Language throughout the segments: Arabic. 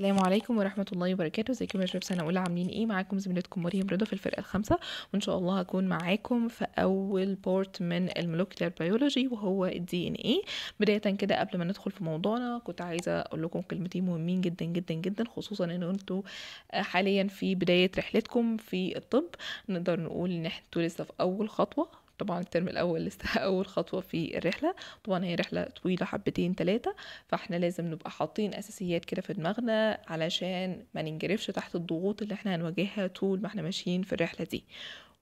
السلام عليكم ورحمة الله وبركاته. ازيكم يا شباب؟ سنة أولى. عاملين إيه؟ معاكم زميلتكم مريم رضا في الفرقة الخامسة. وإن شاء الله هكون معاكم في أول part من ال molecular biology وهو ال DNA. بداية كده قبل ما ندخل في موضوعنا كنت عايزة أقول لكم كلمتين مهمين جدا جدا جدا خصوصا إن أنتوا حاليا في بداية رحلتكم في الطب. نقدر نقول إن أنتوا لسه في أول خطوة. طبعا الترم الأول لسه أول خطوة في الرحلة. طبعا هي رحلة طويلة حبتين ثلاثة فإحنا لازم نبقى حاطين أساسيات كده في دماغنا علشان ما ننجرفش تحت الضغوط اللي إحنا هنواجهها طول ما إحنا ماشيين في الرحلة دي.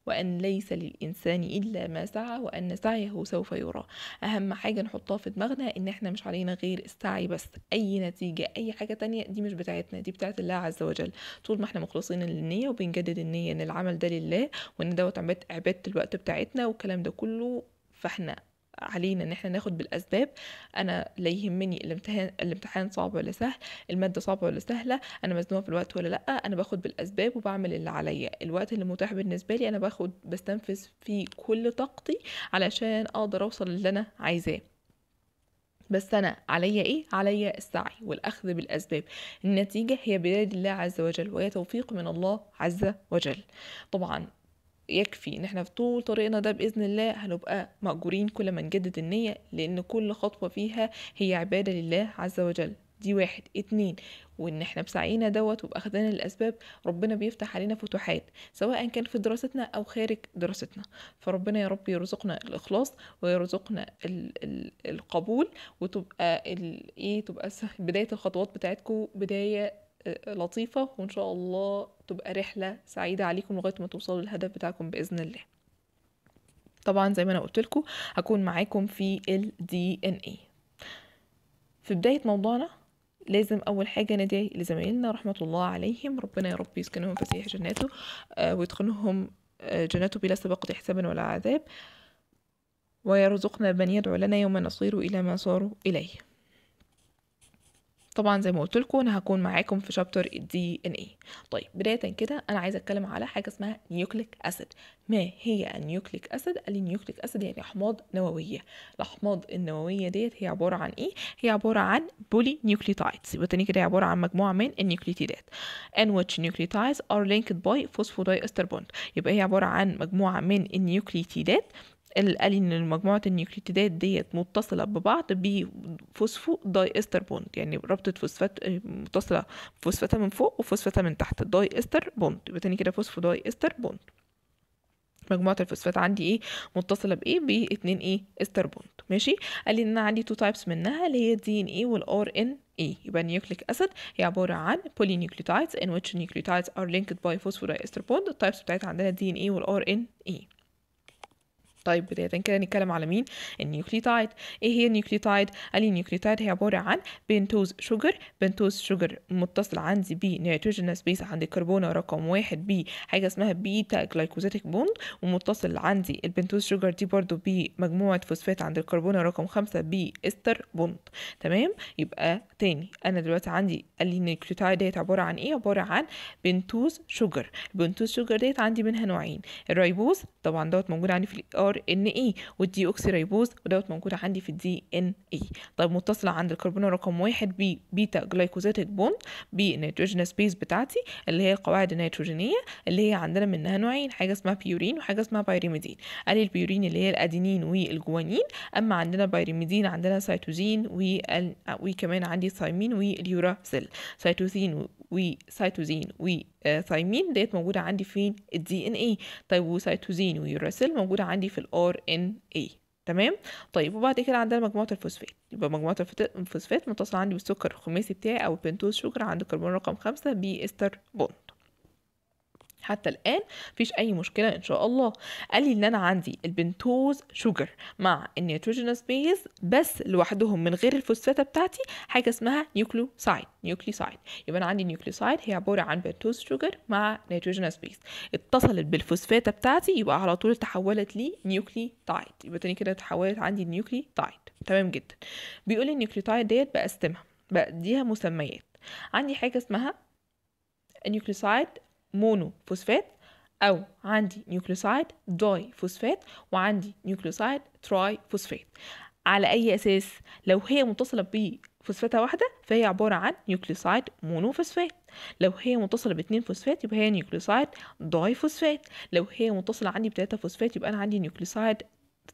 وأن ليس للإنسان إلا ما سعى وأن سعيه سوف يرى. أهم حاجة نحطها في دماغنا إن إحنا مش علينا غير السعي بس. أي نتيجة أي حاجة تانية دي مش بتاعتنا دي بتاعت الله عز وجل. طول ما إحنا مخلصين للنية وبنجدد النية إن العمل ده لله وإن دوت عبادة الوقت بتاعتنا والكلام ده كله فإحنا علينا إن إحنا ناخد بالأسباب. أنا لا يهمني الامتحان الامتحان صعب ولا سهل المادة صعبة ولا سهلة أنا مزنوقة في الوقت ولا لأ أنا باخد بالأسباب وبعمل اللي عليا. الوقت اللي متاح بالنسبة لي أنا باخد بستنفذ فيه كل طاقتي علشان أقدر أوصل للي أنا عايزاه. بس أنا عليا إيه؟ عليا السعي والأخذ بالأسباب. النتيجة هي بيد الله عز وجل وهي توفيق من الله عز وجل. طبعا يكفي إن إحنا في طول طريقنا ده بإذن الله هنبقى مأجورين كل ما نجدد النية لأن كل خطوة فيها هي عبادة لله عز وجل. دي واحد. اتنين وإن إحنا بسعينا دوت وبقى خدنا الأسباب ربنا بيفتح علينا فتوحات سواء كان في دراستنا أو خارج دراستنا. فربنا يا رب يرزقنا الإخلاص ويرزقنا ال ال القبول وتبقى إيه تبقى بداية الخطوات بتاعتكم بداية لطيفة وإن شاء الله تبقى رحلة سعيدة عليكم لغاية ما توصلوا للهدف بتاعكم بإذن الله. طبعا زي ما أنا قلت لكم هكون معاكم في ال DNA في بداية موضوعنا لازم أول حاجة ندعي لزمايلنا رحمة الله عليهم. ربنا يا رب يسكنهم فسيح جناته آه ويدخلهم آه جناته بلا سبقة حساب ولا عذاب ويرزقنا من يدعو لنا يوم نصير إلى ما صاروا إليه. طبعا زي ما قلت لكم أنا هكون معاكم في chapter ال DNA طيب بداية كده أنا عايزة أتكلم على حاجة اسمها nucleic acid ما هي ال nucleic acid قال لي nucleic acid يعني احماض نووية. الأحماض النووية ديت هي عبارة عن إيه؟ هي عبارة عن polynucleotides يبقى تاني كده عبارة عن مجموعة من النيوكليوتيدات and which nucleotides are linked by phosphodiester bond. يبقى هي عبارة عن مجموعة من النيوكليوتيدات قال إن مجموعة النيوكليوتيدات ديت متصلة ببعض ب phosphodiester bond يعني رابطه فوسفات متصلة فوسفاتها من فوق وفوسفاتها من تحت diester bond يبقى تاني كده phosphodiester bond. مجموعة الفوسفات عندي إيه؟ متصلة بإيه؟ باتنين إيه؟ ester bond. ماشي؟ قال لي إن أنا عندي two types منها اللي هي ال DNA وال RNA يبقى ال nucleic acid هي عبارة عن polynucleotides in which nucleotides are linked by phosphodiester bond. ال types بتاعتها عندنا ال DNA وال RNA طيب بداية كده نتكلم على مين؟ ال nucleotide إيه هي ال nucleotide قال لي ال nucleotide هي عبارة عن pentose sugar. pentose sugar متصل عندي ب nitrogenous base عند الكربونة رقم واحد بحاجة اسمها beta glycosidic bond ومتصل عندي ال pentose sugar دي برضو بمجموعة فوسفات عند الكربونة رقم خمسة ب ester bond تمام؟ يبقى تاني أنا دلوقتي عندي قال لي ال nucleotide ديت عبارة عن إيه؟ عبارة عن pentose sugar. ال pentose sugar ديت عندي منها نوعين ال ribose طبعا دوت موجود عندي في ال RNA وال deoxyribose ودوت موجود عندي في ال DNA طيب متصلة عند الكربون رقم واحد ب beta glycosidic bond بال nitrogenous base بتاعتي اللي هي القواعد النيتروجينية اللي هي عندنا منها نوعين حاجة اسمها بيورين وحاجة اسمها pyrimidine. قال البيورين اللي هي ال adenine وال guanine أما عندنا pyrimidine عندنا سيتوزين وال... وكمان عندي thymine وال uracil. cytosine و cytosine وثايمين ديت موجودة عندي في ال DNA طيب و cytosine و uracil موجودة عندي في ال RNA تمام؟ طيب وبعد كده عندنا مجموعة الفوسفات. يبقى مجموعة الفوسفات متصلة عندي بالسكر الخماسي بتاعي أو ال pentose sugar عند الكربون رقم خمسة ب ester bond حتى الآن مفيش أي مشكلة إن شاء الله. قال لي إن أنا عندي ال pentose sugar مع ال nitrogenous base بس لوحدهم من غير الفوسفاتة بتاعتي. حاجة اسمها nucleoside nucleoside. يبقى أنا عندي nucleoside هي عبارة عن pentose sugar مع nitrogenous base. اتصلت بالفوسفاتة بتاعتي يبقى على طول تحولت لي nucleotide. يبقى تاني كده تحولت عندي nucleotide. تمام جدا. بيقول لي ال nucleotide ديت بقسمها بديها مسميات. عندي حاجة اسمها ال nucleoside monophosphate أو عندي nucleoside diphosphate وعندي nucleoside triphosphate على أي أساس؟ لو هي متصلة فوسفاتها واحدة فهي عبارة عن nucleoside monophosphate لو هي متصلة باتنين فوسفات يبقى هي nucleoside diphosphate لو هي متصلة عندي بتلاتة فوسفات يبقى أنا عندي nucleoside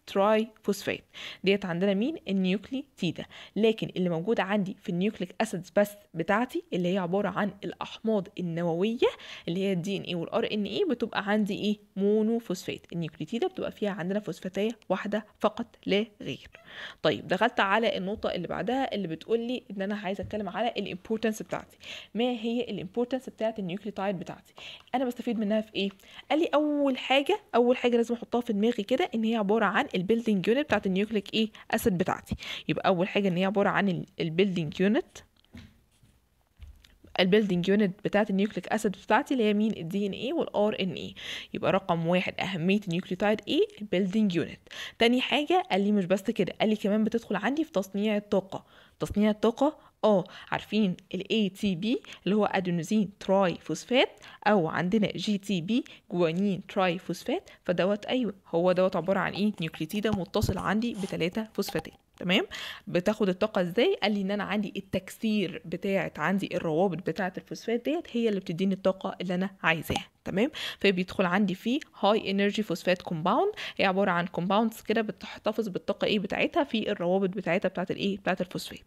triphosphate ديت عندنا مين؟ النيوكليوتيدة. لكن اللي موجود عندي في ال nucleic acids بس بتاعتي اللي هي عبارة عن الأحماض النووية اللي هي ال DNA وال RNA بتبقى عندي إيه؟ monophosphate النيوكليوتيدة بتبقى فيها عندنا فوسفاتة واحدة فقط لا غير. طيب دخلت على النقطة اللي بعدها اللي بتقول لي إن أنا عايزة أتكلم على ال importance بتاعتي. ما هي ال importance بتاعت ال nucleotide بتاعتي؟ أنا بستفيد منها في إيه؟ قال لي أول حاجة أول حاجة لازم أحطها في دماغي كده إن هي عبارة عن ال building unit بتاعت ال nucleic إيه acid بتاعتي. يبقى أول حاجة إن هي عبارة عن ال building unit ال building unit بتاعت ال nucleic acid بتاعتي اللي هي مين؟ ال DNA وال RNA يبقى رقم واحد أهمية ال nucleotide إيه؟ ال building unit تاني حاجة قال لي مش بس كده قال لي كمان بتدخل عندي في تصنيع الطاقة. تصنيع الطاقة آه عارفين ال ATP اللي هو adenosine triphosphate أو عندنا GTP guanine triphosphate فدوت أيوه هو دوت عبارة عن إيه؟ نيوكليوتيدة متصل عندي بثلاثه فوسفاتات تمام؟ بتاخد الطاقة إزاي؟ قال لي إن أنا عندي التكسير بتاعت عندي الروابط بتاعت الفوسفات ديت هي اللي بتديني الطاقة اللي أنا عايزاها. تمام؟ فبيدخل عندي فيه high energy phosphate compound هي عبارة عن compounds كده بتحتفظ بالطاقة إيه بتاعتها في الروابط بتاعتها بتاعت الإيه؟ بتاعت الفوسفات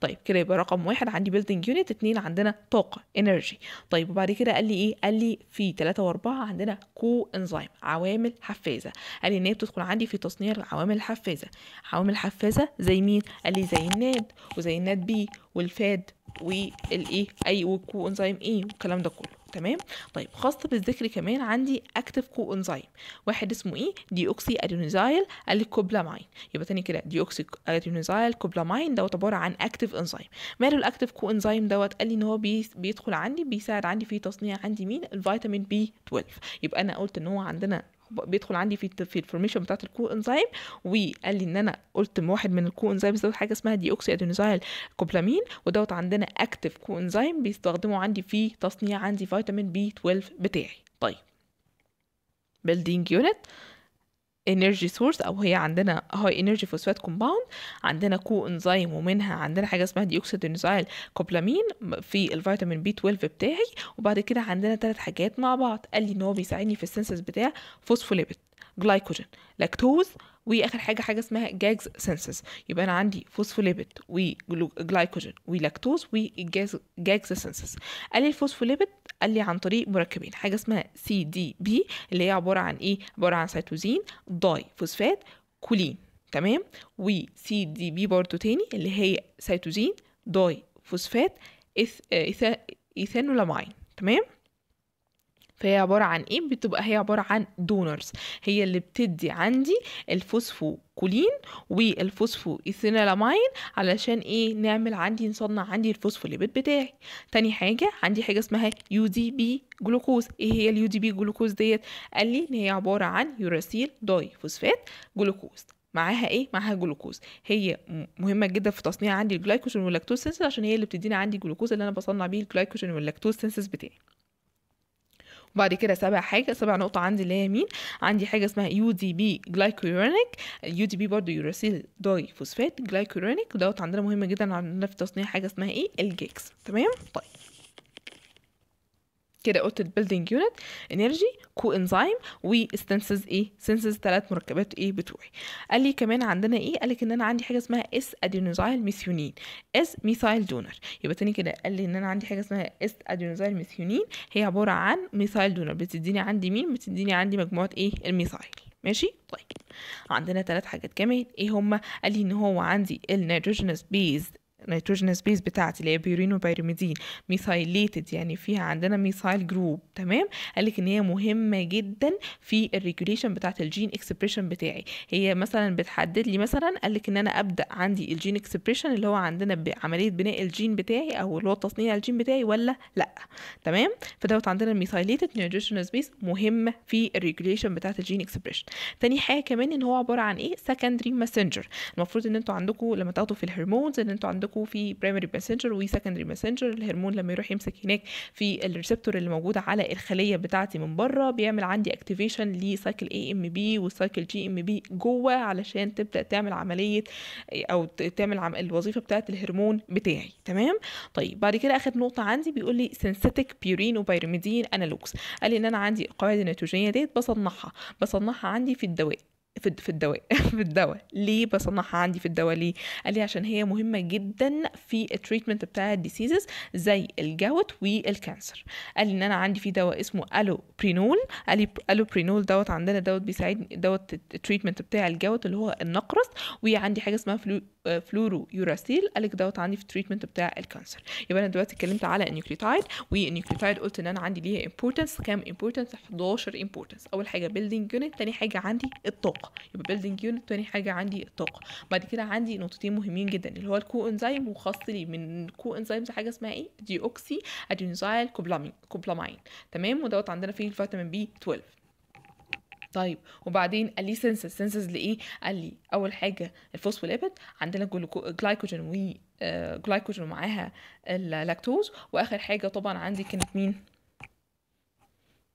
طيب كده يبقى رقم واحد عندي building unit اتنين عندنا طاقة energy طيب وبعد كده قال لي إيه؟ قال لي في تلاتة وأربعة عندنا coenzyme عوامل حفازة. قال لي إن هي بتدخل عندي في تصنيع العوامل الحفازه عوامل حفازة زي مين؟ قال لي زي ال NAD وزي ال NADP وال FAD والإيه؟ اي و coenzyme A والكلام ده كله. تمام؟ طيب خاصة بالذكر كمان عندي active coenzyme واحد اسمه إيه؟ deoxyadenosyl ال cobalamin يبقى تاني كده deoxyadenosyl cobalamin دوت عبارة عن active enzyme ماله ال active coenzyme دوت؟ قال لي إن هو بي بيدخل عندي بيساعد عندي في تصنيع عندي مين؟ الفيتامين B 12 يبقى أنا قلت إن هو عندنا بيدخل عندي في في ال formation بتاعت ال coenzyme وقال لي إن أنا قلت واحد من ال coenzymes دوت حاجة اسمها deoxyadenosyl cobalamin ودوت عندنا active coenzyme بيستخدموا عندي في تصنيع عندي فيتامين B 12 بتاعي. طيب. building unit energy source أو هي عندنا high energy phosphate compound عندنا coenzyme ومنها عندنا حاجة اسمها deoxyadenosyl cobalamin في الفيتامين B 12 بتاعي وبعد كده عندنا ثلاث حاجات مع بعض. قال لي إن هو بيساعدني في ال synthesis بتاع phospholipid glycogen lactose وآخر حاجة حاجة اسمها GAGs synthesis يبقى أنا عندي phospholipid و glycogen و lactose و GAGs synthesis قال لي الفوسفوليبيد قال لي عن طريق مركبين حاجة اسمها CDP اللي هي عبارة عن إيه؟ عبارة عن cytosine diphosphate choline. تمام؟ و CDP برضو تاني اللي هي cytosine diphosphate eth... eth... ethanolamine. تمام؟ فهي عبارة عن إيه؟ بتبقى هي عبارة عن donors هي اللي بتدي عندي ال phosphocholine وال phosphoethanolamine علشان إيه؟ نعمل عندي نصنع عندي الفوسفوليبيد بتاعي. تاني حاجة عندي حاجة اسمها UDP glucose. إيه هي ال UDP glucose ديت؟ قال لي إن هي عبارة عن uracil diphosphate glucose. معاها إيه؟ معاها جلوكوز. هي مهمة جدا في تصنيع عندي ال glycogen وال lactose synthesis عشان هي اللي بتدينا عندي الجلوكوز اللي أنا بصنع بيه ال glycogen وال lactose synthesis بتاعي. وبعد كده سابع حاجة سابع نقطة عندي اللي هي مين؟ عندي حاجة اسمها UDP glucuronic ال UDP برضه uracil diphosphate glucuronic ودوت عندنا مهم جدا عندنا في تصنيع حاجة اسمها إيه؟ ال GAGs. تمام؟ طيب. كده قلت ال building unit energy coenzyme و synthesis إيه synthesis ثلاث مركبات إيه بتوعي. قال لي كمان عندنا إيه؟ قال لك إن أنا عندي حاجة اسمها S-adenosyl methionine as methyl donor يبقى تاني كده قال لي إن أنا عندي حاجة اسمها S-adenosyl methionine هي عبارة عن methyl donor بتديني عندي مين؟ بتديني عندي مجموعة إيه؟ ال methyl. ماشي؟ طيب. عندنا ثلاث حاجات كمان. إيه هما؟ قال لي إن هو عندي ال nitrogenous base nitrogenous base بتاعتي اللي هي purine و pyrimidine methylated يعني فيها عندنا methyl group تمام؟ قال لك إن هي مهمة جدا في ال regulation بتاعت ال gene expression بتاعي. هي مثلا بتحدد لي مثلا قال لك إن أنا أبدأ عندي ال gene expression اللي هو عندنا بعملية بناء الجين بتاعي أو اللي هو تصنيع الجين بتاعي ولا لأ. تمام؟ فدوت عندنا ال methylated nitrogenous base مهمة في ال regulation بتاعت ال gene expression. تاني حاجة كمان إن هو عبارة عن إيه؟ secondary messenger المفروض إن أنتوا عندكم لما تاخدوا في ال hormones إن أنتوا عندكم لكم في primary messenger و secondary messenger الهرمون لما يروح يمسك هناك في ال receptor اللي موجوده على الخلية بتاعتي من بره بيعمل عندي activation ل cyclic AMP و cyclic GMP جوه علشان تبدأ تعمل عملية أو تعمل عم الوظيفة بتاعه الهرمون بتاعي. تمام؟ طيب بعد كده اخر نقطة عندي بيقول لي synthetic purine و pyrimidine analogues قال لي إن أنا عندي القواعد النيتروجينيه ديت بصنعها. بصنعها عندي في الدواء. في في الدواء في الدواء. ليه بصنعها عندي في الدواء؟ ليه؟ قال لي عشان هي مهمة جدا في ال treatment بتاع ال diseases زي ال gout وال cancer. قال لي إن أنا عندي في دواء اسمه allopurinol قال لي allopurinol دوت عندنا دوت بيساعدني دوت ال treatment بتاع ال gout اللي هو النقرس وعندي حاجة اسمها fluo fluorouracil قالك دوت عندي في ال treatment بتاع ال cancer. يبقى أنا دلوقتي اتكلمت على ال nucleotide وال nucleotide قلت إن أنا عندي ليها importance كام importance 11 importance أول حاجة building unit تاني حاجة عندي الطاقة. يبقى building unit تاني حاجة عندي الطاقه بعد كده عندي نقطتين مهمين جدا اللي هو ال coenzyme وخاص لي من ال coenzymes حاجة اسمها إيه؟ deoxyadenosyl cobalamin cobalamin تمام؟ ودوت عندنا فيه الفيتامين B 12 طيب وبعدين قال لي synthesis synthesis لإيه؟ قال لي أول حاجة الفوسفوليبيد عندنا جلايكوجين و جلايكوجين ومعاها اللاكتوز وآخر حاجة طبعا عندي كانت مين؟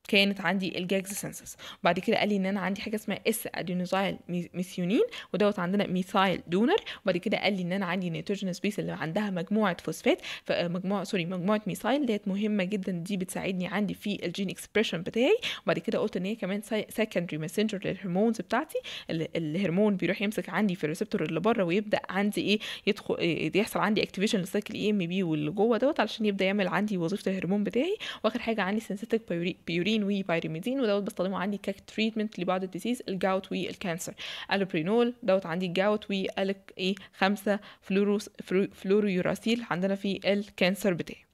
كانت عندي ال GAGs synthesis. وبعد كده قال لي إن أنا عندي حاجة اسمها S-adenosyl methionine ودوت عندنا methyl donor وبعد كده قال لي إن أنا عندي nitrogenous base اللي عندها مجموعة فوسفات مجموعة sorry مجموعة methyl ديت مهمة جدا. دي بتساعدني عندي في ال gene expression بتاعي. وبعد كده قلت إن هي كمان secondary messenger لل hormones بتاعتي. الهرمون بيروح يمسك عندي في ال receptor اللي بره ويبدأ عندي إيه يدخل يحصل عندي activation لل cyclic AMP واللي جوه دوت علشان يبدأ يعمل عندي وظيفة الهرمون بتاعي. وآخر حاجة عندي synthetic purine و pyrimidine ودوت بستخدمه عندي ك treatment لبعض ال diseases ال gout وال cancer allopurinol دوت عندي ال gout وقالك إيه خمسة fluoro fluorouracil عندنا في ال cancer بتاعي.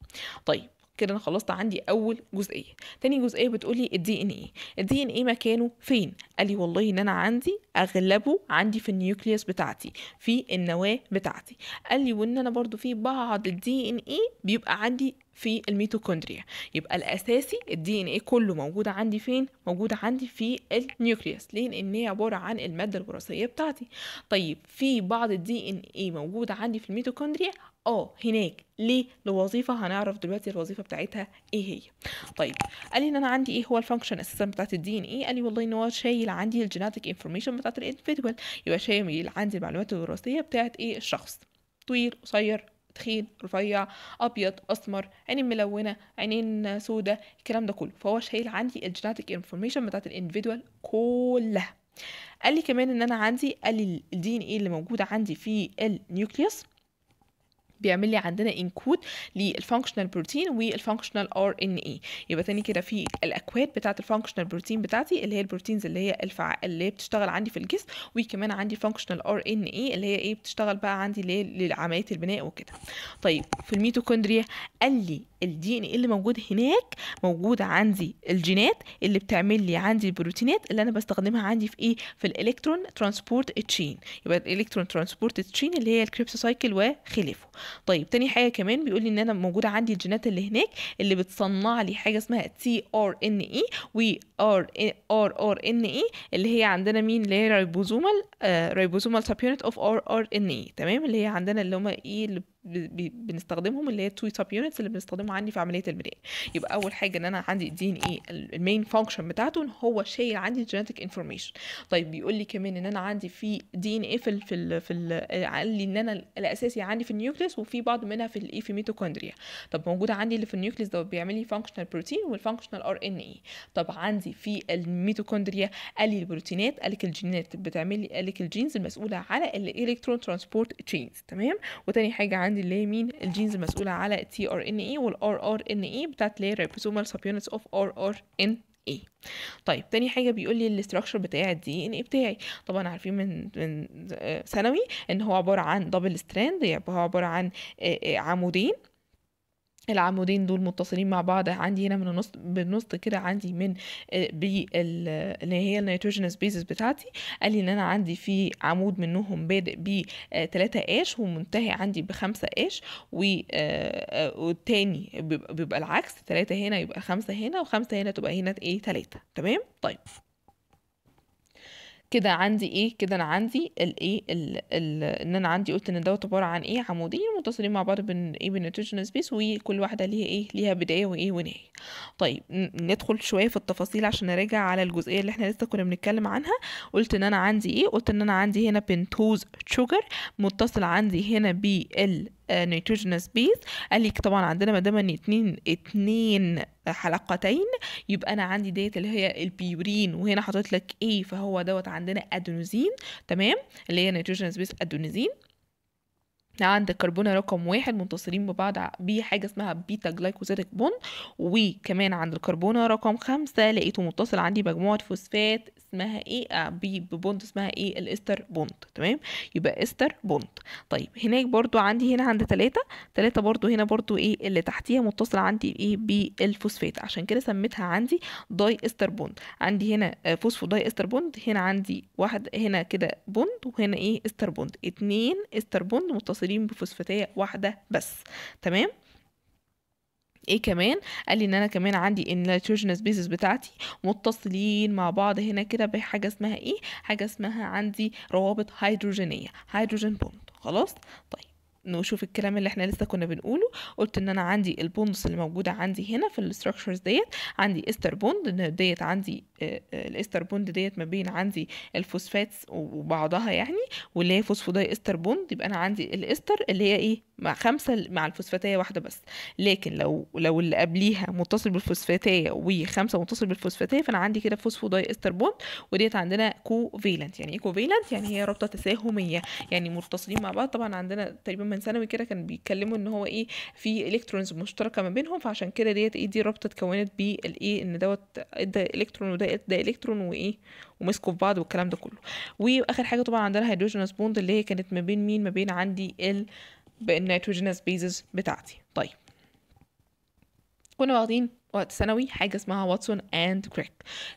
طيب كده أنا خلصت عندي أول جزئية. تاني جزئية بتقولي ال DNA ال DNA مكانه فين؟ قال لي والله إن أنا عندي أغلبه عندي في ال nucleus بتاعتي في النواة بتاعتي. قال لي وإن أنا برضو في بعض ال DNA بيبقى عندي في الميتوكوندريا يبقى الأساسي ال DNA كله موجود عندي فين؟ موجود عندي في ال nucleus ليه؟ لأن هي عبارة عن المادة الوراثية بتاعتي. طيب في بعض ال DNA موجود عندي في الميتوكوندريا؟ آه هناك. ليه؟ لوظيفة هنعرف دلوقتي الوظيفة بتاعتها إيه هي. طيب قال لي إن أنا عندي إيه؟ هو ال function أساسا بتاعت ال DNA قال لي والله إن هو شايل عندي ال genetic information بتاعت ال individual يبقى شايل عندي المعلومات الوراثية بتاعت إيه؟ الشخص. طويل قصير تخين رفيع أبيض أسمر عينين ملونة عينين سودة الكلام ده كله. فهو شايل عندي ال genetic information بتاعت ال individual كلها. قال لي كمان إن أنا عندي قال لي ال DNA اللي موجوده عندي في ال nucleus بيعمل لي عندنا encode لل functional protein وال functional RNA يبقى تاني كده في الأكواد بتاعة ال functional protein بتاعتي اللي هي ال proteins اللي هي الفع... اللي بتشتغل عندي في الجسم وكمان عندي functional RNA اللي هي إيه بتشتغل بقى عندي لعمليه البناء وكده. طيب في الميتوكوندريا قال لي ال DNA اللي موجود هناك موجود عندي الجينات اللي بتعمل لي عندي البروتينات اللي أنا بستخدمها عندي في إيه؟ في ال electron transport chain يبقى ال electron transport chain اللي هي ال Krebs cycle وخلافه طيب تاني حاجة كمان بيقول لي إن أنا موجودة عندي الجينات اللي هناك اللي بتصنع لي حاجة اسمها تي ار ان اي و ار ار ار ان اي اللي هي عندنا مين؟ اللي هي ribosomal آه ribosomal of rRNA تمام؟ اللي هي عندنا اللي هم إيه؟ اللي بنستخدمهم اللي هي ال two subunits اللي بنستخدمها عندي في عملية البناء. يبقى أول حاجة إن أنا عندي ال DNA ال main function بتاعته إن هو شايل عندي ال genetic information طيب بيقول لي كمان إن أنا عندي في DNA في ال في ال في ال قال لي إن أنا الأساسي عندي في ال nucleus وفي بعض منها في الايه في ميتوكوندريا. طب موجوده عندي اللي في ال nucleus ده بيعمل لي functional protein وال functional RNA طب عندي في الميتوكوندريا قال لي البروتينات قال لك الجينات بتعمل لي قال لك ال genes المسؤولة على ال electron transport chains تمام؟ وتاني حاجة عندي اللي هي مين؟ ال genes المسؤولة على التي ار ان اي والار ار ان اي بتاعت هي ribosomal subunits of rRN A طيب تاني حاجة بيقول لي ال structure بتاع ال DNA بتاعي. طبعا عارفين من من ثانوي إن هو عبارة عن double strand يعني هو عبارة عن عمودين. العمودين دول متصلين مع بعض عندي هنا من النص بالنص كده عندي من اللي هي ال nitrogenous bases بتاعتي. قال لي إن أنا عندي في عمود منهم بادئ ب 3 dash ومنتهي عندي بخمسة dash والتاني بيبقى العكس 3 هنا يبقى خمسة هنا وخمسة هنا تبقى هنا إيه 3 تمام؟ طيب. كده عندي إيه كده أنا عندي الايه ال- ال- إن أنا عندي قلت إن دوت عبارة عن إيه عمودين متصلين مع بعض بين إيه بال nitrogenous bases وكل واحدة ليها إيه ليها بداية وإيه ونهاية. طيب ندخل شوية في التفاصيل عشان نراجع على الجزئية اللي إحنا لسه كنا بنتكلم عنها. قلت إن أنا عندي إيه قلت إن أنا عندي هنا pentose sugar متصل عندي هنا بال nitrogenous base. قال لي طبعا عندنا ما دام إن اتنين اتنين حلقتين يبقى أنا عندي ديت اللي هي البيورين وهنا حاطط لك إيه فهو دوت عندنا ادينوزين تمام؟ اللي هي nitrogenous base adenosine عند كربونة رقم واحد متصلين ببعض بحاجة اسمها beta glycosidic bond وكمان عند الكربونة رقم خمسة لقيته متصل عندي مجموعة فوسفات اسمها إيه؟ آه ب bond اسمها إيه؟ ال ester bond تمام؟ يبقى ester bond. طيب هناك برضو عندي هنا عند تلاتة تلاتة برضو هنا برضو إيه؟ اللي تحتيها متصل عندي إيه؟ بالفوسفات. عشان كده سميتها عندي diester bond. عندي هنا آه، phosphodiester bond هنا عندي واحد هنا كده bond وهنا إيه؟ ester bond. اتنين ester bond متصلين بفوسفاتية واحدة بس. تمام؟ إيه كمان؟ قال لي ان أنا كمان عندي ال nitrogenous bases بتاعتي متصلين مع بعض هنا كده بحاجة اسمها إيه؟ حاجة اسمها عندي روابط هيدروجينيه hydrogen bond خلاص؟ طيب. نشوف الكلام اللي إحنا لسه كنا بنقوله. قلت إن أنا عندي ال bonds اللي موجودة عندي هنا في ال structures ديت عندي ester bond ديت عندي آه، آه، ال ester bond ديت ما بين عندي ال phosphates وبعضها يعني واللي هي phosphodiester bond يبقى أنا عندي الإستر اللي هي إيه؟ مع خمسة مع الفوسفاتية واحدة بس. لكن لو لو اللي قبليها متصل بالفوسفاتية وخمسة متصل بالفوسفاتية فأنا عندي كده phosphodiester bond وديت عندنا covalent. يعني إيه covalent؟ يعني هي رابطة تساهمية. يعني متصلين مع بعض. طبعا عندنا تقريبا من ثانوي كده كان بيتكلموا إن هو إيه في electrons مشتركة ما بينهم فعشان كده ديت إيه دي رابطة اتكونت بالايه إن دوت إدى الكترون وده إدى الكترون وإيه ومسكوا في بعض والكلام ده كله. وآخر حاجة طبعا عندنا hydrogenous bond اللي هي كانت ما بين مين؟ ما بين عندي ال ال nitrogenous bases بتاعتي. طيب. كنا واخدين وقت ثانوي حاجة اسمها Watson and Crick.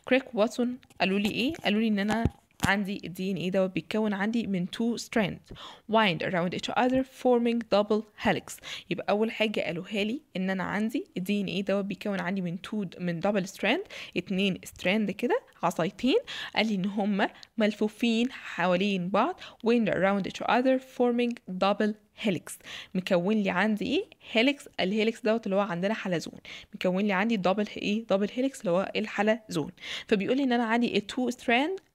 كريك واتسون قالوا لي إيه؟ قالوا لي إن أنا عندي DNA دوت بيتكون عندي من two strands. Wind around each other forming double helix. يبقى أول حاجة قالوها لي إن أنا عندي DNA دوت بيتكون عندي من two من double strand اتنين strand كده عصايتين. قال لي إن هما ملفوفين حوالين بعض. Wind around each other forming double helix مكون لي عندي إيه؟ helix ال helix دوت اللي هو عندنا حلزون. مكون لي عندي double إيه؟ double helix اللي هو الحلزون. فبيقول لي إن أنا عندي two strand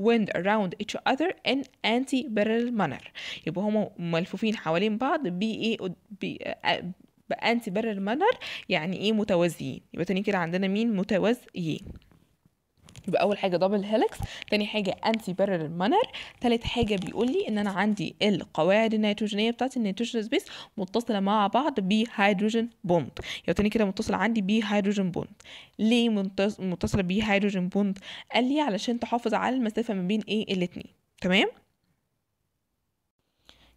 wind around each other in anti-parallel manner. يبقى هما ملفوفين حوالين بعض ب parallel manner يعني إيه متوازيين. يبقى تاني كده عندنا مين متوازيين. يبقى أول حاجة double helix تاني حاجة anti-parallel manner تالت حاجة بيقول لي إن أنا عندي القواعد النيتروجينية بتاعتي ال nitrogenous bases متصلة مع بعض ب hydrogen bond يبقى تاني كده متصله عندي ب hydrogen bond ليه متصلة ب hydrogen bond قال لي علشان تحافظ على المسافة ما بين إيه الاتنين تمام؟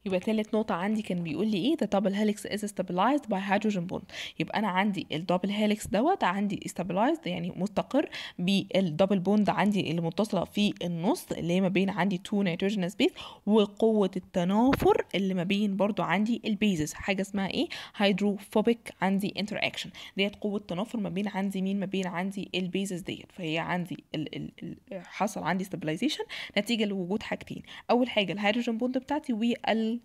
يبقى تالت نقطة عندي كان بيقول لي إيه the double helix is stabilized by hydrogen bond. يبقى أنا عندي ال double helix دوت عندي stabilized يعني مستقر بال double bond عندي اللي متصلة في النص اللي ما بين عندي two nitrogenous bases وقوة التنافر اللي ما بين برضو عندي ال bases حاجة اسمها إيه؟ hydrophobic عندي interaction. ديت قوة تنافر ما بين عندي مين؟ ما بين عندي ال bases ديت. فهي عندي ال ال ال حصل عندي stabilization نتيجة لوجود حاجتين. أول حاجة ال hydrogen bond بتاعتي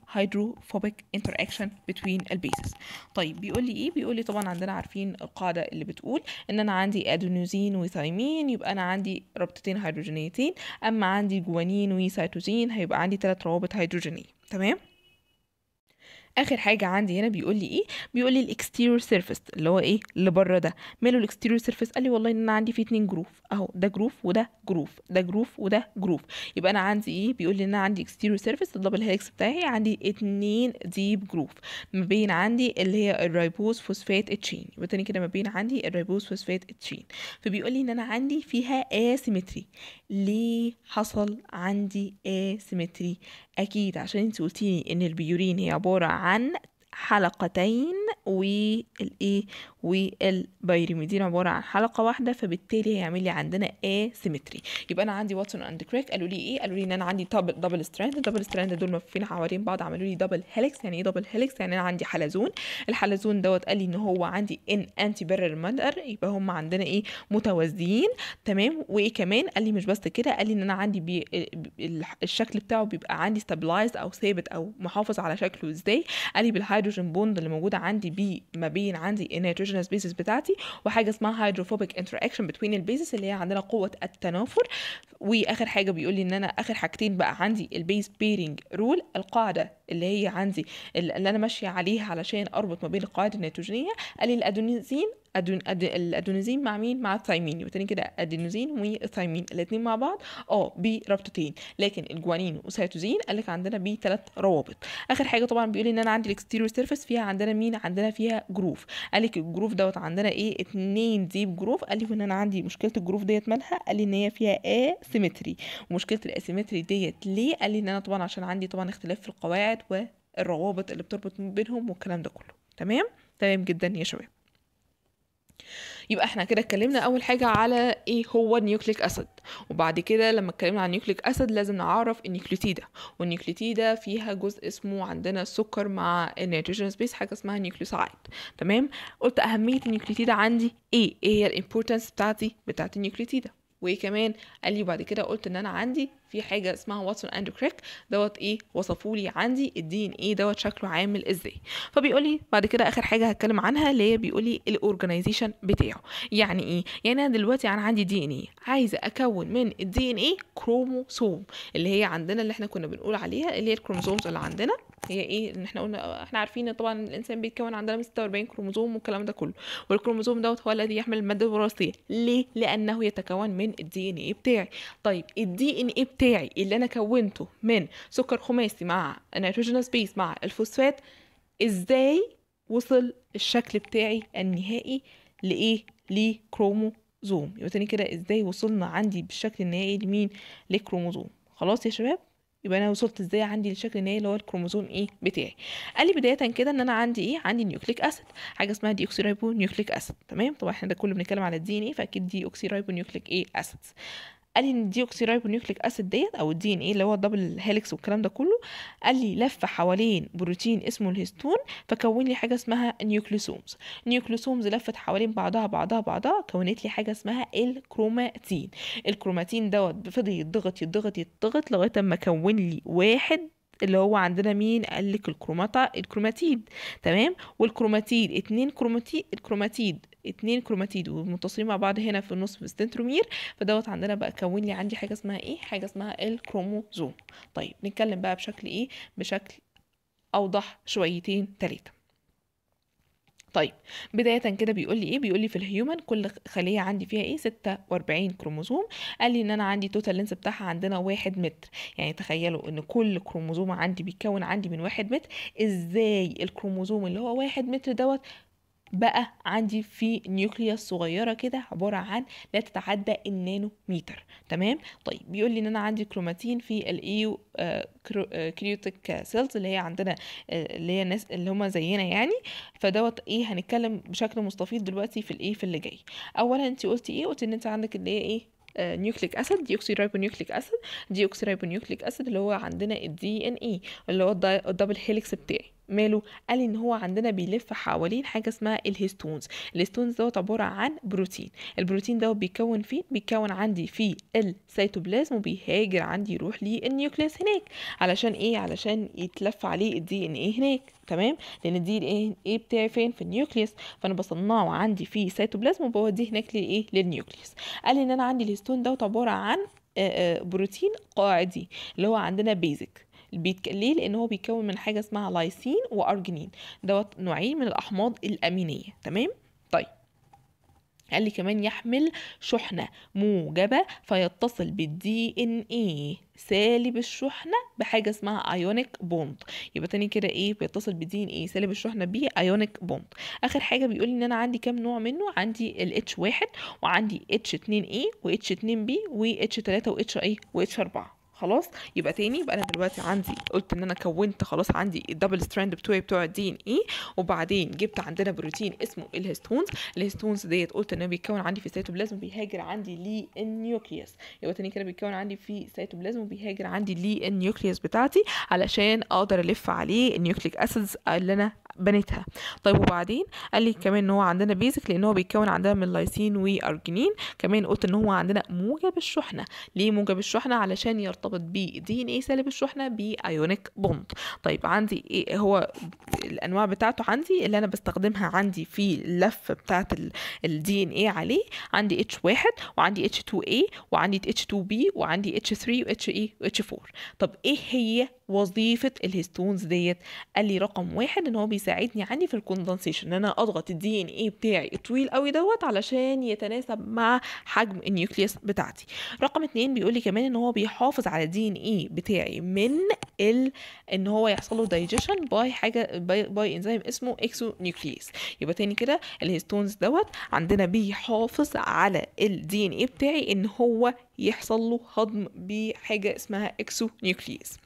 وال hydrophobic interaction between ال bases طيب بيقول لي إيه؟ بيقول لي طبعا عندنا عارفين القاعدة اللي بتقول إن أنا عندي adenosine و thymine يبقى أنا عندي رابطتين هيدروجينيتين أما عندي guanine و cytosine هيبقى عندي ثلاث روابط هيدروجينية تمام؟ آخر حاجة عندي هنا بيقول لي إيه؟ بيقول لي ال exterior surface اللي هو إيه؟ اللي بره ده. ماله ال exterior surface قال لي والله إن أنا عندي فيه اتنين groove أهو ده groove وده groove ده groove وده groove يبقى أنا عندي إيه؟ بيقول لي إن أنا عندي exterior surface ال double helix بتاعي عندي اتنين deep groove ما بين عندي اللي هي ال ribose phosphate chain يبقى تاني كده ما بين عندي ال ribose phosphate chain فبيقول لي إن أنا عندي فيها asymmetry ليه حصل عندي asymmetry أكيد عشان انت قلتيلي إن البيورين هي عبارة عن حلقتين والإيه وال pyrimidine عبارة عن حلقة واحدة فبالتالي هيعمل لي عندنا asymmetry. يبقى أنا عندي واتسون and كريك قالوا لي إيه؟ قالوا لي إن أنا عندي double double strand ال double strand دول ملفوفين حوالين بعض. عملوا لي double helix يعني إيه double helix يعني أنا عندي حلزون. الحلزون دوت قال لي إن هو عندي antiparallel مادر يبقى هم عندنا إيه؟ متوازيين. تمام؟ وإيه كمان؟ قال لي مش بس كده. قال لي إن أنا عندي بي ال- الشكل بتاعه بيبقى عندي stabilized أو ثابت أو محافظ على شكله إزاي؟ قال لي بال hydrogen bond اللي موجوده عندي بي ما بين عندي ال nitrogenous bases بتاعتي وحاجة اسمها hydrophobic interaction between ال bases اللي هي عندنا قوة التنافر. واخر حاجة بيقول لي إن أنا آخر حاجتين بقى عندي ال base pairing rule القاعدة اللي هي عندي اللي أنا ماشية عليها علشان أربط ما بين القواعد النيتروجينية قال لي الأدونيزين أدون أد... الادونيزين مع مين؟ مع الثايمين يبقى كده adenosine وال thymine الاثنين مع بعض. أه برابطتين لكن ال guanine و cytosine قال لك عندنا بثلاث روابط. آخر حاجة طبعا بيقول إن أنا عندي ال exterior surface فيها عندنا مين؟ عندنا فيها groove قال لك ال groove دوت عندنا إيه؟ اتنين deep groove قال لي إن أنا عندي مشكلة ال groove ديت مالها؟ قال لي إن هي فيها asymmetry ومشكلة ال asymmetry ديت ليه؟ قال لي إن أنا طبعا عشان عندي طبعا اختلاف في القواعد والروابط اللي بتربط بينهم والكلام ده كله. تمام؟ تمام جدا يا شباب. يبقى إحنا كده اتكلمنا أول حاجة على إيه هو ال nucleic acid. وبعد كده لما اتكلمنا عن ال nucleic acid لازم نعرف ال nucleotide. وال nucleotide فيها جزء اسمه عندنا السكر مع ال nitrogenous base حاجة اسمها nucleoside. تمام؟ قلت أهمية ال nucleotide عندي إيه؟ إيه هي ال importance بتاعتي؟ بتاعت ال nucleotide. وايه كمان قال لي بعد كده قلت إن أنا عندي في حاجة اسمها واتسون and كريك دوت إيه؟ وصفوا لي عندي ال DNA دوت شكله عامل إزاي. فبيقول لي بعد كده آخر حاجة هتكلم عنها اللي هي بيقول لي ال organization بتاعه. يعني إيه؟ يعني أنا دلوقتي أنا عندي DNA عايزة أكون من ال DNA كروموسوم اللي هي عندنا اللي إحنا كنا بنقول عليها اللي هي ال chromosomes اللي عندنا. هي إيه؟ إن إحنا قلنا إحنا عارفين طبعا الإنسان بيتكون عندنا من 46 كروموسوم والكلام ده كله. والكروموسوم دوت هو الذي يحمل المادة الوراثية. ليه؟ لأنه يتكون من ال DNA بتاعي. طيب ال DNA بتاعي اللي أنا كونته من سكر خماسي مع nitrogenous base مع الفوسفات إزاي وصل الشكل بتاعي النهائي لإيه؟ لكروموزوم. يبقى تاني كده إزاي وصلنا عندي بالشكل النهائي لمين؟ لكروموزوم. خلاص يا شباب؟ يبقى أنا وصلت إزاي عندي للشكل النهائي اللي هو الكروموزوم إيه؟ بتاعي. قال لي بداية كده إن أنا عندي إيه؟ عندي nucleic acid. حاجة اسمها deoxyribonucleic acid. تمام؟ طبعا إحنا ده كله بنتكلم على ال DNA فأكيد deoxyribonucleic إيه؟ acids. قال لي إن ال deoxyribonucleic acid ديت أو ال DNA اللي هو ال double helix والكلام ده كله. قال لي لف حوالين بروتين اسمه الهستون فكون لي حاجة اسمها nucleosomes. nucleosomes لفت حوالين بعضها بعضها بعضها كونت لي حاجة اسمها ال chromatin. ال chromatin دوت فضل يتضغط يتضغط يتضغط لغاية أما كون لي واحد اللي هو عندنا مين؟ قال لك ال chromata ال chromatid تمام؟ والكروماتيد اتنين chromatid ال chromatid اتنين كروماتيد ومتصلين مع بعض هنا في النص في ال centromere فدوت عندنا بقى كون لي عندي حاجة اسمها إيه؟ حاجة اسمها الكروموزوم. طيب نتكلم بقى بشكل إيه؟ بشكل أوضح شويتين تلاتة. طيب بداية كده بيقول لي إيه؟ بيقول لي في ال human كل خلية عندي فيها إيه؟ 46 كروموزوم. قال لي إن أنا عندي total length بتاعها عندنا واحد متر. يعني تخيلوا إن كل كروموزوم عندي بيتكون عندي من واحد متر. إزاي الكروموزوم اللي هو واحد متر دوت بقى عندي في nucleus صغيرة كده عبارة عن لا تتعدى النانو متر تمام؟ طيب بيقول لي إن أنا عندي كروماتين في ال eukaryotic cells اللي هي عندنا آه، اللي هي الناس اللي هم زينا يعني. فدوت إيه هنتكلم بشكل مستفيض دلوقتي في الايه في اللي جاي. اولا انت قلتي إيه؟ قلت إن أنت عندك اللي هي إيه؟ nucleic acid deoxyribonucleic acid deoxyribonucleic acid اللي هو عندنا ال DNA اللي هو ال double helix بتاعي. ماله قال إن هو عندنا بيلف حوالين حاجة اسمها ال histones ال histones دوت عبارة عن بروتين. البروتين دوت بيتكون فين بيتكون عندي في السيتوبلازم وبيهاجر عندي يروح لل nucleus هناك. علشان إيه؟ علشان يتلف عليه ال DNA هناك. تمام؟ لأن ال DNA بتاعي فين؟ في ال nucleus فأنا بصنعه عندي في سيتوبلازم وبوديه هناك لإيه؟ لل nucleus قال إن أنا عندي الهيستون دوت عبارة عن بروتين قاعدي اللي هو عندنا basic بيتك... ليه؟ لأن هو بيتكون من حاجة اسمها lysine و arginine. دوت نوعين من الأحماض الأمينية. تمام؟ طيب. قال لي كمان يحمل شحنة موجبة فيتصل بال DNA سالب الشحنة بحاجة اسمها ionic bond يبقى تاني كده إيه؟ بيتصل بال DNA سالب الشحنة بيه ionic bond آخر حاجة بيقول إن أنا عندي كام نوع منه؟ عندي ال H1 وعندي H2A و H2B و H3 و H إيه و H4 خلاص يبقى تاني يبقى أنا دلوقتي عندي قلت إن أنا كونت خلاص عندي ال double strand بتوعي بتوع ال DNA وبعدين جبت عندنا بروتين اسمه ال histones ال histones ديت قلت إن هو بيتكون عندي في السيتوبلازم بيهاجر عندي لل nucleus يبقى تاني كده بيتكون عندي في السيتوبلازم وبيهاجر عندي لل nucleus بتاعتي علشان أقدر ألف عليه ال nucleic acids اللي أنا بنيتها. طيب وبعدين قال لي كمان إن هو عندنا basic لأن هو بيتكون عندنا من lysine و arginine. كمان قلت إن هو عندنا موجب الشحنة. ليه موجب الشحنة؟ علشان يرتبط ب DNA سالب الشحنة ب ionic bond طيب عندي إيه؟ هو الأنواع بتاعته عندي اللي أنا بستخدمها عندي في اللفه بتاعه ال DNA عليه. عندي H واحد وعندي H 2 A وعندي H 2 B وعندي اتش 3 واتش اي واتش 4 طب إيه هي وظيفة ال histones ديت؟ قال لي رقم واحد إن هو بيساعدني عندي في ال condensation إن أنا أضغط ال DNA بتاعي الطويل قوي دوت علشان يتناسب مع حجم ال nucleus بتاعتي. رقم اتنين بيقول لي كمان إن هو بيحافظ على ال DNA بتاعي من ال إن هو يحصل له دايجيشن باي حاجة باي, باي انزيم اسمه exonuclease يبقى تاني كده ال histones دوت عندنا بيحافظ على ال DNA بتاعي إن هو يحصل له هضم بحاجة اسمها exonuclease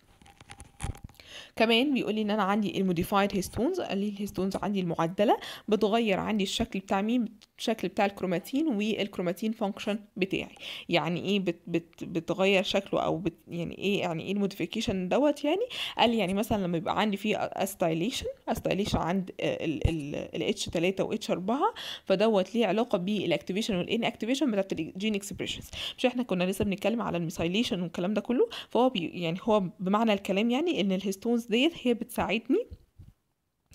كمان بيقول لي إن أنا عندي ال modified histones قال لي ال histones عندي المعدلة بتغير عندي الشكل بتاع مين؟ الشكل بتاع ال chromatin وال chromatin function بتاعي. يعني إيه بت بت بتغير شكله أو بت يعني إيه يعني إيه ال modification دوت يعني؟ قال لي يعني مثلا لما يبقى عندي فيه acetylation acetylation عند ال H 3 و H 4 فدوت ليه علاقة بال activation وال inactivation بتاعت ال gene expressions مش إحنا كنا لسه بنتكلم على ال methylation والكلام ده كله؟ فهو يعني هو بمعنى الكلام يعني إن ال histones ديت هي بتساعدني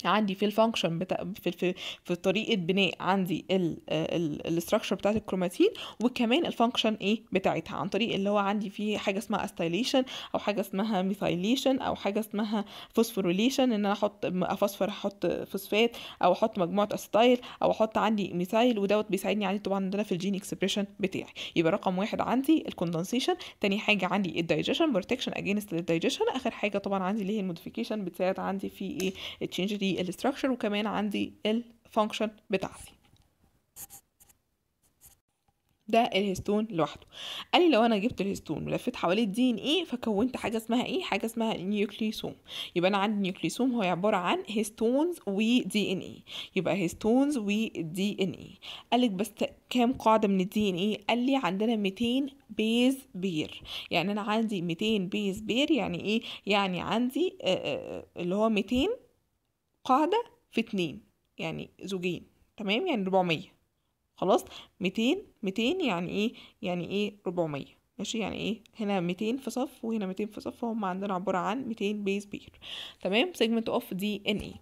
عندي في ال function بتاع في في في طريقة بناء عندي ال structure بتاعت الكروماتين وكمان ال function إيه بتاعتها عن طريق اللي هو عندي فيه حاجة اسمها acetylation أو حاجة اسمها methylation أو حاجة اسمها phosphorylation إن أنا أحط أفوسفور أحط فوسفات أو أحط مجموعة acetyl أو أحط عندي methyl ودوت بيساعدني عندي طبعا عندنا في ال gene expression بتاعي. يبقى رقم واحد عندي ال condensation تاني حاجة عندي ال digestion protection against ال digestion آخر حاجة طبعا عندي اللي هي ال modification بتساعد عندي في إيه؟ ال change دي ال structure وكمان عندي ال function بتاعتي. ده الهيستون لوحده. قال لي لو أنا جبت الهيستون ولفيت حواليه ال DNA فكونت حاجة اسمها إيه؟ حاجة اسمها nucleosome يبقى أنا عندي nucleosome هو عبارة عن histones و DNA يبقى histones و DNA قال لك بس كام قاعدة من ال DNA قال لي عندنا 200 base pair. يعني أنا عندي 200 base pair يعني إيه؟ يعني عندي آآ آآ اللي هو 200 قاعدة في اتنين يعني زوجين تمام؟ يعني 400 خلاص؟ 200 200 يعني إيه؟ يعني إيه 400 ماشي؟ يعني إيه؟ هنا 200 في صف وهنا 200 في صف فهم عندنا عبارة عن 200 base pair تمام؟ segment of DNA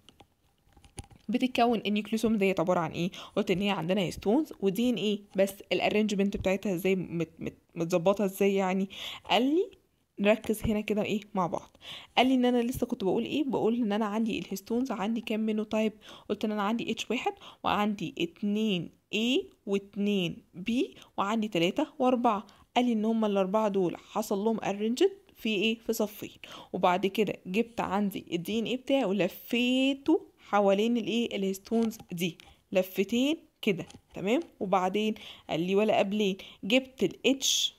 بتتكون ال nucleosome ديت عبارة عن إيه؟ قلت إن هي عندنا histones و DNA بس ال arrangement بتاعتها إزاي مت مت متظبطة إزاي يعني؟ قال لي نركز هنا كده إيه مع بعض. قال لي إن أنا لسه كنت بقول إيه بقول إن أنا عندي ال histones عندي كام منه type قلت إن أنا عندي H واحد وعندي اتنين A واتنين B وعندي تلاتة وأربعة. قال لي إن هما الأربعة دول حصل لهم arranged في إيه؟ في صفين. وبعد كده جبت عندي ال DNA بتاعي ولفيته حوالين الايه ال histones دي. لفتين كده تمام؟ وبعدين قال لي ولا قبلين. جبت ال H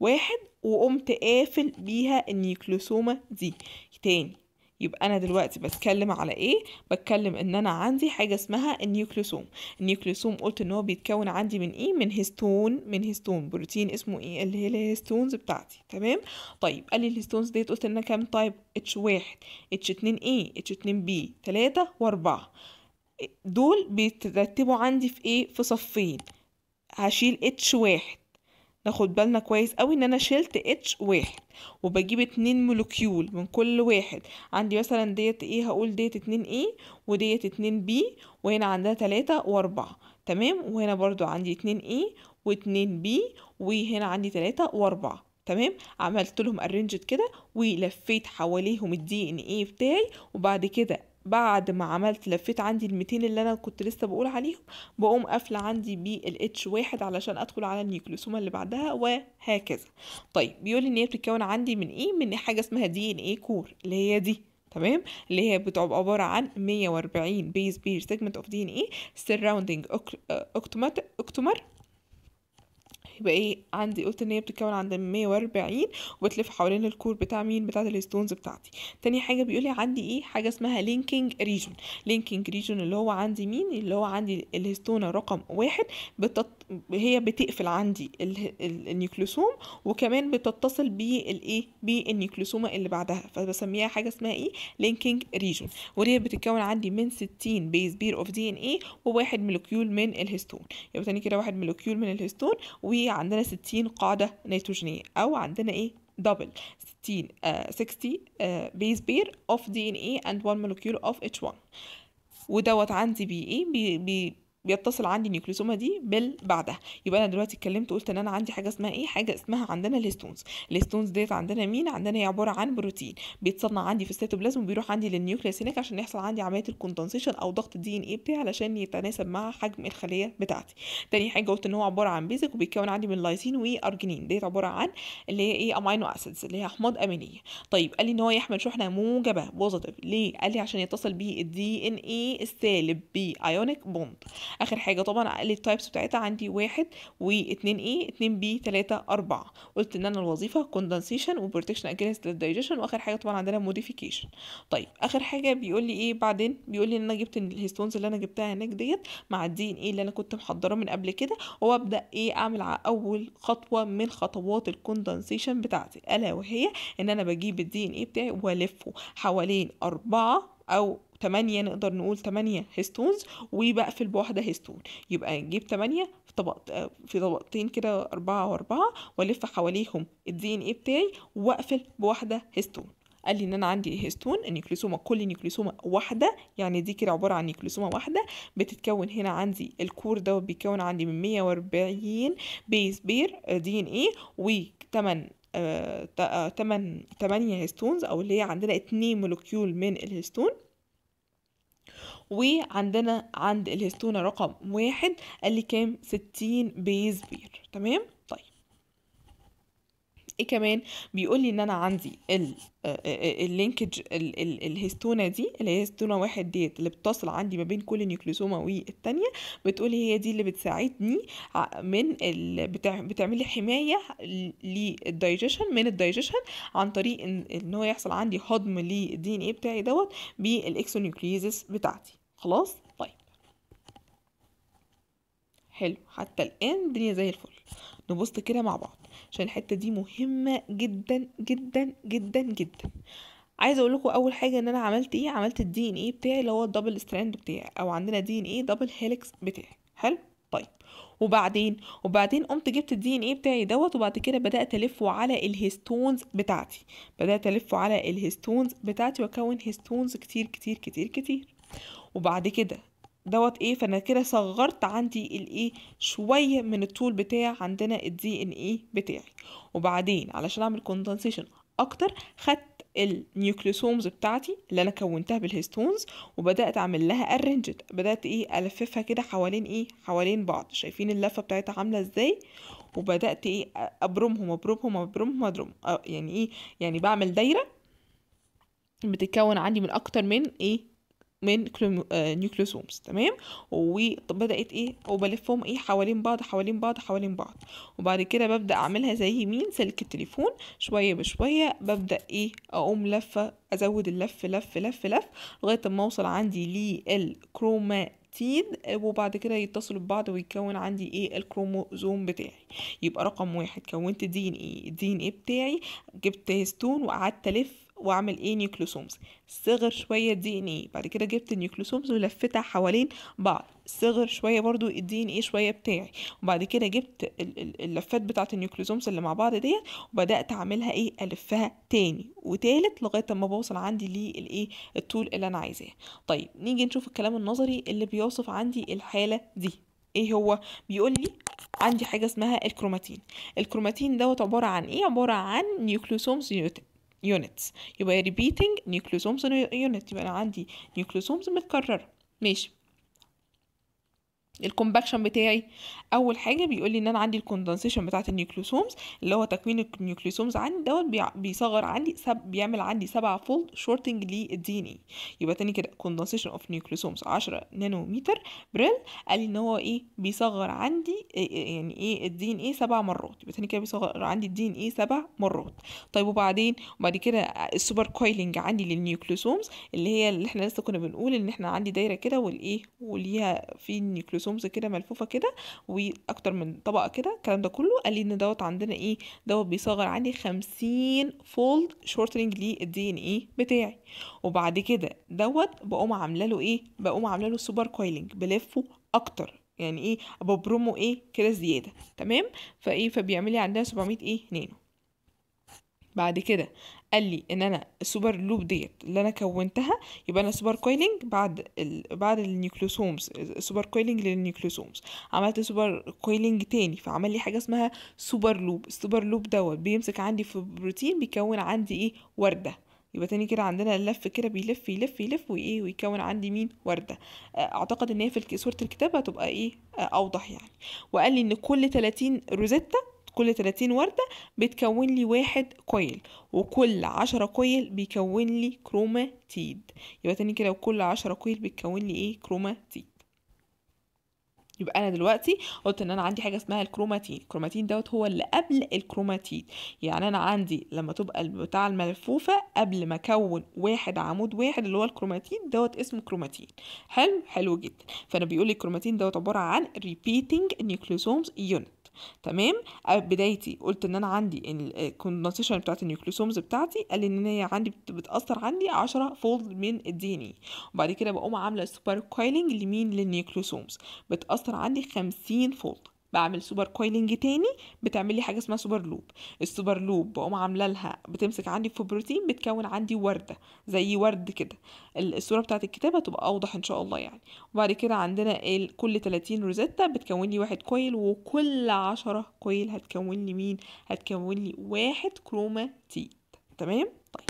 واحد وقمت قافل بيها ال nucleosome دي. تاني يبقى أنا دلوقتي بتكلم على إيه؟ بتكلم إن أنا عندي حاجة اسمها ال nucleosome ال nucleosome قلت إن هو بيتكون عندي من إيه؟ من هيستون من هيستون. بروتين اسمه إيه؟ اللي هي ال histones بتاعتي. تمام؟ طيب قال لي ال histones ديت قلت ان كام؟ تايب اتش واحد اتش اتنين إيه اتش اتنين بي تلاتة واربعة دول بيترتبوا عندي في إيه؟ في صفين. هشيل H واحد. ناخد بالنا كويس قوي إن أنا شلت H واحد وبجيب اتنين molecule من كل واحد. عندي مثلا ديت إيه هقول ديت اتنين A وديت اتنين B وهنا عندها تلاتة وأربعة. تمام؟ وهنا برضو عندي اتنين A واتنين B وهنا عندي تلاتة وأربعة. تمام؟ عملت لهم arrange كده ولفيت حواليهم ال DNA بتاعي وبعد كده بعد ما عملت لفيت عندي الميتين اللي أنا كنت لسه بقول عليهم بقوم قافلة عندي بال H واحد علشان أدخل على النيوكليوسومه اللي بعدها وهكذا. طيب بيقول إن هي بتتكون عندي من إيه؟ من حاجة اسمها DNA core اللي هي دي تمام؟ اللي هي بتبقى عبارة عن 140 base pair segment of DNA surrounding octamer يبقى إيه عندي قلت ان هي بتتكون عند 140 وبتلف حوالين ال core بتاع مين؟ بتاعت ال histones بتاعتي. تاني حاجة بيقول لي عندي إيه حاجة اسمها linking region. linking region اللي هو عندي مين؟ اللي هو عندي الهيستونة رقم واحد بتط... هي بتقفل عندي ال... ال... ال nucleosome وكمان بتتصل بالايه بالنيوكليوسومه اللي بعدها. فبسميها حاجة اسمها إيه linking region. وهي بتتكون عندي من 60 base pair of DNA وواحد molecule من الهيستون. يبقى تاني كده واحد molecule من الهيستون وعندنا 60 قاعدة نيتروجينية أو عندنا إيه؟ double 60 uh, 60 uh, base pair of DNA and one molecule of H1 ودوت عندي بي إيه؟ بي بي بيتصل عندي النيوكليوسومه دي بال بعدها. يبقى أنا دلوقتي اتكلمت قلت إن أنا عندي حاجة اسمها إيه؟ حاجة اسمها عندنا ال histones. ال histones ديت عندنا مين؟ عندنا هي عبارة عن بروتين. بيتصنع عندي في السيتوبلازم وبيروح عندي لل nucleus هناك عشان يحصل عندي عملية ال condensation أو ضغط ال DNA بتاعي علشان يتناسب مع حجم الخلية بتاعتي. تاني حاجة قلت إن هو عبارة عن basic وبيتكون عندي من lysine و arginine. ديت عبارة عن اللي هي إيه؟ amino acids اللي هي أحماض أمينية. طيب قال لي إن هو يحمل شحنة موجبة positive ليه؟ قال لي عشان يتصل بيه ال DNA السالب ب ionic bond آخر حاجة طبعا لي ال types بتاعتها عندي واحد واتنين A اتنين B تلاتة أربعة. قلت إن أنا الوظيفة condensation و protection against ال digestion واخر حاجة طبعا عندنا modification طيب آخر حاجة بيقول لي إيه بعدين؟ بيقول لي إن أنا جبت ال histones اللي أنا جبتها هناك ديت مع ال DNA اللي أنا كنت محضراه من قبل كده وابدا إيه أعمل أول خطوة من خطوات ال condensation بتاعتي ألا وهي إن أنا بجيب ال DNA بتاعي وألفه حوالين أربعة أو 8 نقدر نقول 8 histones وبقفل بواحدة هيستون. يبقى نجيب 8 في طبق في طبقتين كده أربعة وأربعة وألف حواليهم ال DNA بتاعي وأقفل بواحدة هيستون. قال لي إن أنا عندي هيستون النيوكليوسومه كل نيوكليوسومه واحدة. يعني دي كده عبارة عن نيوكليوسومه واحدة بتتكون هنا عندي ال core دوت بيتكون عندي من 140 base pair DNA و8 تمن تمانية histones أو اللي هي عندنا اتنين molecule من الهيستون. وعندنا عند الهستونة رقم واحد قال لي كام ستين base pair تمام؟ إيه كمان؟ بيقول لي إن أنا عندي ال ال linkage الهستونه دي اللي هي هستونه واحد ديت اللي بتصل عندي ما بين كل نيوكليوسومه والتانية بتقول هي دي اللي بتساعدني من. بتعمل لي حماية للدايجيشن من الدايجيشن عن طريق إن, إن هو يحصل عندي هضم لل DNA بتاعي دوت بال exonucleases بتاعتي. خلاص؟ طيب. حلو. حتى الآن الدنيا زي الفل. نبص كده مع بعض. عشان الحتة دي مهمة جدا جدا جدا جدا. عايزه أقول لكم أول حاجة إن أنا عملت إيه؟ عملت ال DNA بتاعي اللي هو ال double strand بتاعي أو عندنا DNA double helix بتاعي. حلو؟ طيب. وبعدين وبعدين قمت جبت ال DNA بتاعي دوت وبعد كده بدأت الفه على ال histones بتاعتي. بدأت الفه على ال histones بتاعتي وأكون histones كتير كتير كتير كتير. وبعد كده دوت إيه فأنا كده صغرت عندي الايه شوية من الطول بتاع عندنا ال DNA بتاعي. وبعدين علشان أعمل condensation أكتر خدت ال nucleosomes بتاعتي اللي أنا كونتها بال histones وبدأت أعمل لها ارنجد بدأت إيه ألففها كده حوالين إيه حوالين بعض. شايفين اللفة بتاعتها عاملة إزاي؟ وبدأت إيه أبرمهم أبرمهم أبرمهم ابرمهم يعني إيه يعني بعمل دايرة بتتكون عندي من أكتر من إيه من نيوكليوسومز تمام؟ وبدات إيه؟ وبلفهم إيه؟ حوالين بعض حوالين بعض حوالين بعض. وبعد كده ببدأ أعملها زي مين؟ سلك التليفون. شوية بشوية ببدأ إيه؟ أقوم لفة أزود اللف لف لف لف لغاية ما أوصل عندي للكروماتيد وبعد كده يتصلوا ببعض ويكون عندي إيه؟ الكروموزوم بتاعي. يبقى رقم واحد كونت DNA؟ ال DNA بتاعي. جبت هيستون وقعدت ألف واعمل إيه nucleosomes صغر شوية ال DNA بعد كده جبت ال nucleosomes ولفتها حوالين بعض صغر شوية برضو ال DNA شوية بتاعي وبعد كده جبت اللفات بتاعة ال nucleosomes اللي مع بعض ديت وبدأت أعملها إيه ألفها تاني وتالت لغاية ما بوصل عندي للإيه الطول اللي أنا عايزاه. طيب نيجي نشوف الكلام النظري اللي بيوصف عندي الحالة دي. إيه هو؟ بيقول لي عندي حاجة اسمها الكروماتين. الكروماتين دوت عبارة عن إيه؟ عبارة عن nucleosomes units يبقى repeating nucleosomes unit يبقى أنا عندي nucleosomes متكرره ماشي ال compaction بتاعي. أول حاجة بيقول لي إن أنا عندي ال condensation بتاعة ال nucleosomes اللي هو تكوين ال nucleosomes عندي دوت بيصغر عندي سب بيعمل عندي 7 fold shortening لل DNA يبقى تاني كده condensation of nucleosomes 10 نانومتر fibril. قال لي إن هو إيه بيصغر عندي إيه- إيه- يعني إيه ال DNA سبع مرات. يبقى تاني كده بيصغر عندي ال DNA سبع مرات. طيب وبعدين وبعد كده ال super coiling عندي لل nucleosomes اللي هي اللي إحنا لسه كنا بنقول إن إحنا عندي دايرة كده والإيه وليها في nucleosomes كده ملفوفة كده وأكتر من طبقة كده الكلام ده كله. قال لي إن دوت عندنا إيه دوت بيصغر عندي 50 fold shortening لل DNA بتاعي. وبعد كده دوت بقوم عاملة له إيه بقوم عاملة له super coiling بلفه أكتر. يعني إيه ببرمه إيه كده زيادة. تمام؟ فإيه فبيعمل لي عندنا 700 إيه نانو. بعد كده قال لي إن أنا ال super loop ديت اللي أنا كونتها يبقى أنا super coiling بعد ال... بعد ال nucleosomes ال super coiling لل nucleosomes. عملت super coiling تاني فعمل لي حاجة اسمها super loop. ال super loop دوت بيمسك عندي في بروتين بيكون عندي إيه؟ وردة. يبقى تاني كده عندنا اللف كده بيلف يلف يلف وإيه؟ ويكون عندي مين؟ وردة. آه، أعتقد إن هي في صورة الكتاب هتبقى إيه؟ آه، أوضح يعني. وقال لي إن كل 30 rosette كل 30 وردة بتكون لي واحد coil وكل 10 coil بيكون لي كروماتيد يبقى تاني كده وكل 10 coil بيكون لي إيه؟ كروماتيد يبقى أنا دلوقتي قلت إن أنا عندي حاجة اسمها ال chromatin ال chromatin دوت هو اللي قبل الكروماتيد يعني أنا عندي لما تبقى البتاع الملفوفة قبل ما أكون واحد عمود واحد اللي هو الكروماتين دوت اسمه كروماتين حلو؟ حلو جدا. فأنا بيقول لي الكروماتين دوت عبارة عن repeating nucleosomes unit. تمام؟ أه بدايتي قلت إن أنا عندي ال condensation بتاعت ال nucleosomes بتاعتي قال إن هي عندي بت- بتقصر عندي 10 fold من ال DNA وبعد كده بقوم عاملة super coiling لمين؟ لل nucleosomes. بتقصر عندي 50 fold بعمل super coiling تاني بتعمل لي حاجة اسمها super loop ال super loop بقوم عاملة لها بتمسك عندي في بروتين بتكون عندي وردة زي ورد كده. ال- الصورة بتاعت الكتاب هتبقى أوضح إن شاء الله يعني. وبعد كده عندنا كل 30 rosette بتكون لي واحد coil وكل 10 coil هتكون لي مين؟ هتكون لي واحد كروماتيد تمام؟ طيب.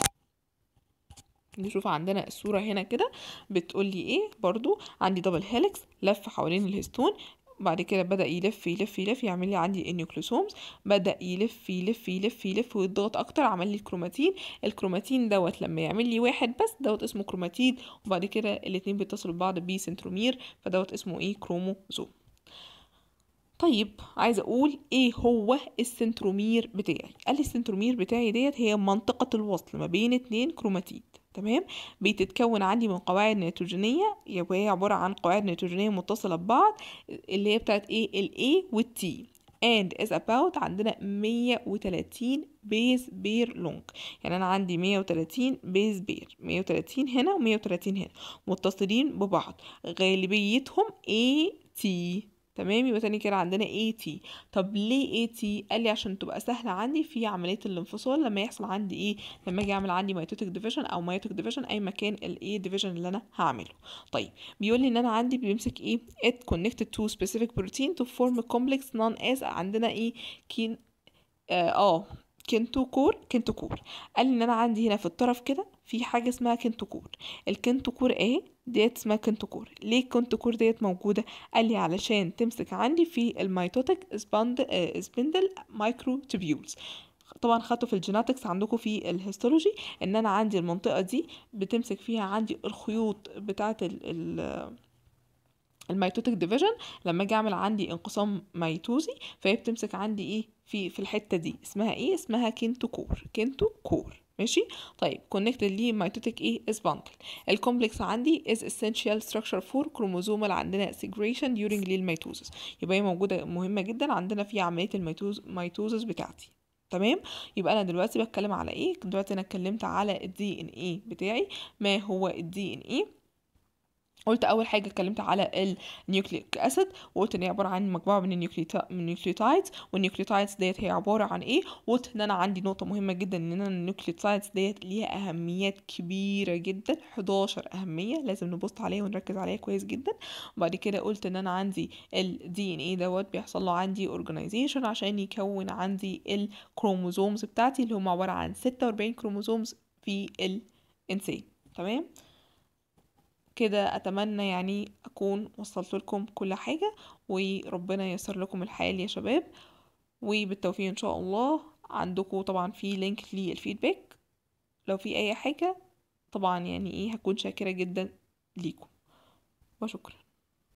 نشوف عندنا الصورة هنا كده بتقول لي إيه. برضو عندي double helix لف حوالين الهستون بعد كده بدأ يلف يلف يلف يعمل لي عندي ال nucleosomes بدأ يلف يلف يلف يلف ويضغط أكتر عمل لي ال chromatin. ال chromatin دوت لما يعمل لي واحد بس دوت اسمه كروماتيد وبعد كده الاتنين بيتصلوا ببعض ب centromere فدوت اسمه إيه؟ كروموزوم. طيب عايزه أقول إيه هو ال centromere بتاعي؟ قال لي ال centromere بتاعي ديت هي منطقة الوصل ما بين اتنين كروماتيد تمام؟ بتتكون عندي من قواعد نيتروجينية يبقى هي عبارة عن قواعد نيتروجينية متصلة ببعض اللي هي بتاعت إيه؟ ال A وال T and is about عندنا 130 base pair long يعني أنا عندي 130 base pair 130 هنا و130 هنا متصلين ببعض. غالبيتهم A T. تمام؟ يبقى تاني كده عندنا T طب ليه T قال لي عشان تبقى سهلة عندي في عملية الانفصال لما يحصل عندي إيه؟ لما أجي أعمل عندي mitotic division أو meiotic division أيا كان الايه division اللي أنا هعمله. طيب بيقول لي إن أنا عندي بيمسك إيه؟ it connected to specific protein to form complex known as عندنا إيه؟ kine آه kinetochore kinetochore قال لي إن أنا عندي هنا في الطرف كده في حاجة اسمها kinetochore ال kinetochore إيه ديت اسمها kinetochore ليه ال kinetochore ديت موجودة؟ قال لي علشان تمسك عندي في ال mitotic spind- spindle microtubules طبعا خدتوا في ال genetics عندكم في ال histology إن أنا عندي المنطقة دي بتمسك فيها عندي الخيوط بتاعة ال ال ال mitotic division. لما أجي أعمل عندي انقسام ميتوزي فهي بتمسك عندي إيه؟ في في الحتة دي. اسمها إيه؟ اسمها kinetochore kinetochore ماشي؟ طيب connected ليه mitotic إيه spindle ال complex عندي is essential structure for chromosomal عندنا segregation during ال mitosis يبقى هي موجودة مهمة جدا عندنا في عملية ال mitos- mitosis بتاعتي. تمام؟ يبقى أنا دلوقتي بتكلم على إيه؟ دلوقتي أنا اتكلمت على ال DNA بتاعي. ما هو ال DNA قلت أول حاجة اتكلمت على ال nucleic acid وقلت إن هي عبارة عن مجموعة من ال nucleotides وال nucleotides ديت هي عبارة عن إيه؟ وقلت إن أنا عندي نقطة مهمة جدا إن أنا ال nucleotides ديت ليها أهميات كبيرة جدا 11 أهمية لازم نبص عليها ونركز عليها كويس جدا. وبعد كده قلت إن أنا عندي ال DNA دوت بيحصل له عندي organization عشان يكون عندي ال chromosomes بتاعتي اللي هم عبارة عن 46 chromosomes في الانسان تمام؟ كده أتمنى يعني أكون وصلت لكم كل حاجة وربنا ييسر لكم الحال يا شباب. وبالتوفيق إن شاء الله. عندكم طبعا في link لل feedback لو في أي حاجة طبعا يعني إيه هكون شاكرة جدا ليكم. وشكرا.